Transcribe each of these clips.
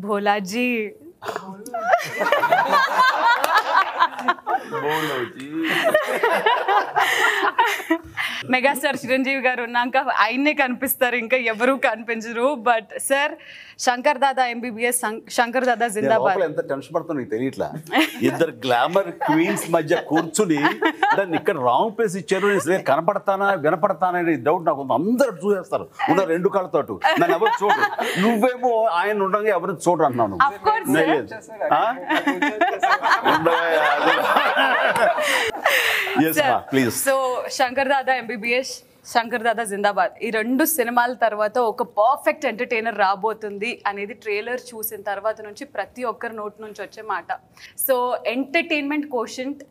भोला जी। बोलो जी। మెగాస్టార్ చిరంజీవి గారు ఉన్నాక ఆయన్నే కనిపిస్తారు ఇంకా ఎవరు కనిపించరు. But sir Shankar Dada MBBS Shankar Dada జిందాబాద్. ఎంత టెన్షన్ పడుతుందో తెలియట్లా? ఇద్దరు గ్లామర్ క్వీన్స్ మధ్య కూర్చుని దాన్ని ఇక్కడ రాంగ్ ప్లేస్ ఇచ్చారు కనపడతానా వినపడతానా అనే డౌట్ నాకు ఉంది. అందరు చూసేస్తారు. ఉన్న రెండు కాళ్ళతోటి. నన్ను ఎవరు చూడరు. నువ్వేమో ఆయన ఉండగా ఎవరు చూడరు అంటున్నాను. సో శంకర్ దాదా ఎంబీబీఎస్ శంకర్ దాదా జిందాబాద్ ఈ రెండు సినిమాల తర్వాత ఒక పర్ఫెక్ట్ ఎంటర్టైనర్ రాబోతుంది అనేది ట్రైలర్ చూసిన తర్వాత నుంచి ప్రతి ఒక్కరి నోటి నుంచి వచ్చే మాట. సో ఎంటర్టైన్మెంట్ కోషంట్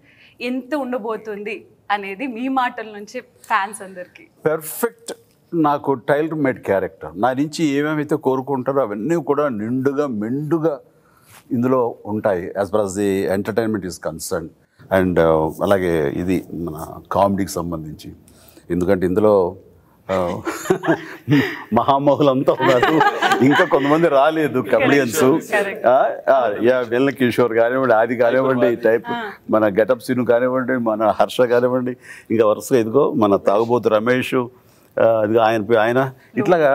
ఎంత ఉండబోతుంది అనేది మీ మాటల నుంచి ఫ్యాన్స్ అందరికి. పెర్ఫెక్ట్ నాకు టైలర్ మేడ్ క్యారెక్టర్ నా నుంచి ఏమేమైతే కోరుకుంటారో అవన్నీ కూడా నిండుగా మెండుగా ఇందులో ఉంటాయి as far as the entertainment is concern and అలాగే ఇది మన కామెడీకి సంబంధించి. ఎందుకంటే ఇందులో మహామహులంతా ఉన్నారు. ఇంకా కొంతమంది రాలేదు కమెడియన్స్ యా వెల్ల కిషోర్ కానివ్వండి ఆది కానివ్వండి టైప్ మన గెటప్ సీను కానివ్వండి మన హర్ష కానివ్వండి ఇంకా వరుసగా ఇదిగో మన తాగుబోతు రమేష్ ఆ, ఇదిగో ఆయన ఆయన. ఇట్లాగా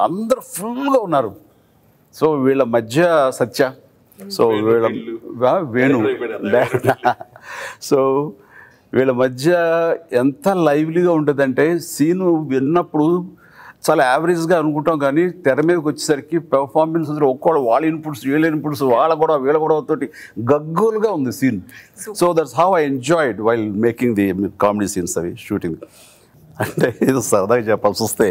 అందరూ ఫుల్గా ఉన్నారు. సో వీళ్ళ మధ్య సత్య. సో వీళ్ళ వా- వేణు. సో వీళ్ళ మధ్య ఎంత లైవ్లీగా ఉంటుందంటే సీను విన్నప్పుడు చాలా యావరేజ్గా అనుకుంటాం కానీ తెర మీదకి వచ్చేసరికి పెర్ఫార్మెన్స్ ఒక్కడు వాళ్ళ ఇన్పుట్స్ వీళ్ళ ఇన్పుట్స్ వాళ్ళ కూడా వీళ్ళ కూడా తోటి గగ్గోలుగా ఉంది scene so that's how I enjoyed while making the comedy scenes అవి షూటింగ్ అంటే ఇది సరదాగా చెప్పాల్సి వస్తే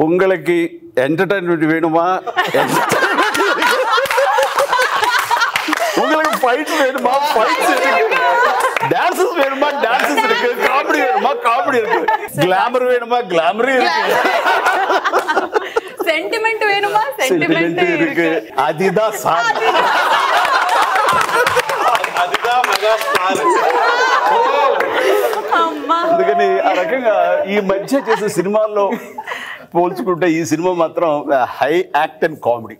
ఉంగళకి ఎంటర్టైన్మెంట్ వేణుమా? ஃபைட்ஸ் வேணுமா ஃபைட்ஸ் இருக்கு டான்ஸஸ் வேணுமா டான்ஸஸ் இருக்கு காமெடி வேணுமா காமெடி இருக்கு கிளாமர் வேணுமா கிளாமர் இருக்கு சென்டிமெண்ட் வேணுமா சென்டிமெண்ட் இருக்கு அதுதான் சார் அதுதான் மகா అందుకని ఆ రకంగా ఈ మధ్య చేసే సినిమాల్లో పోల్చుకుంటే ఈ సినిమా మాత్రం హై యాక్ట్ అండ్ కామెడీ